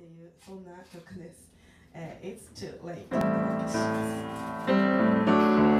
っていうそんな曲です。えー、It's too late お願いします。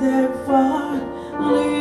that far.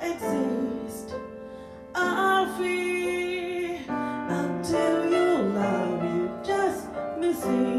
exist. I'll feel until you love you just miss you.